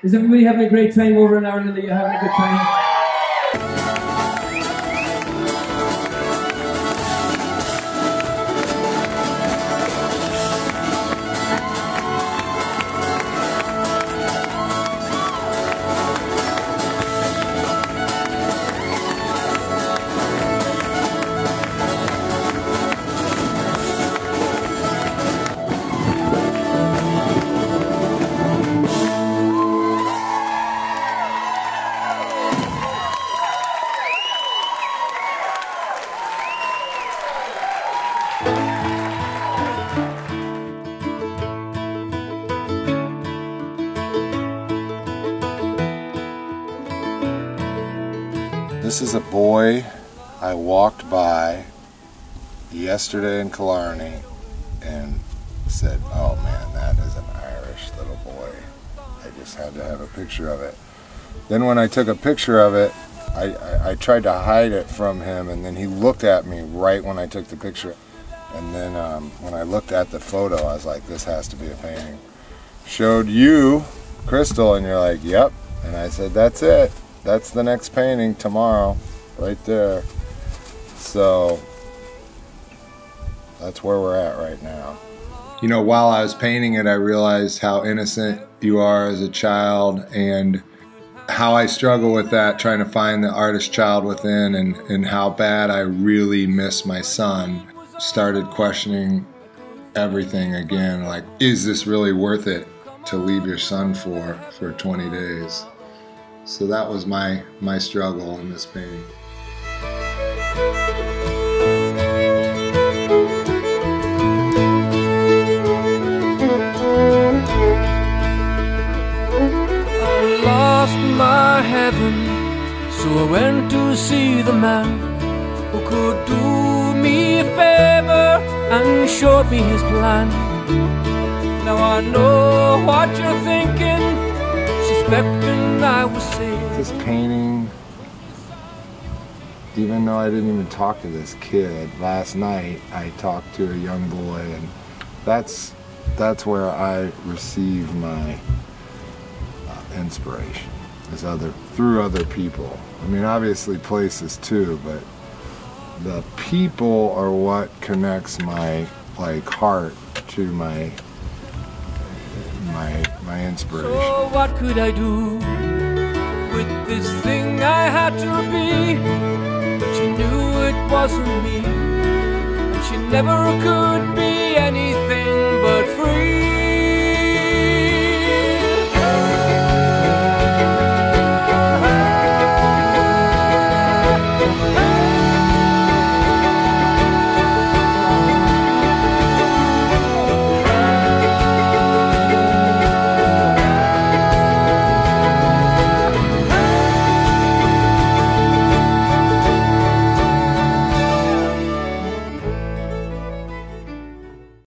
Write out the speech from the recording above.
Is everybody having a great time over in Ireland? Are you having a good time? This is a boy I walked by yesterday in Killarney and said, oh man, that is an Irish little boy. I just had to have a picture of it. Then when I took a picture of it, I, I, I tried to hide it from him and then he looked at me right when I took the picture. And then um, when I looked at the photo, I was like, this has to be a painting. Showed you, Krystle, and you're like, yep. And I said, that's it. That's the next painting tomorrow, right there. So that's where we're at right now. You know, while I was painting it, I realized how innocent you are as a child and how I struggle with that, trying to find the artist child within, and, and how bad I really miss my son. Started questioning everything again like, is this really worth it to leave your son for for 20 days? So that was my my struggle in this painting. I lost my heaven, so I went to see the man who could do me a favor and me his plan. Now I know what you're thinking, suspecting I was safe. This painting, even though I didn't even talk to this kid last night, I talked to a young boy, and that's that's where I receive my uh, inspiration is other through other people. I mean, obviously places too, but the people are what connects my like heart to my my my inspiration. So what could I do with this thing I had to be? But she knew it wasn't me, and she never could be.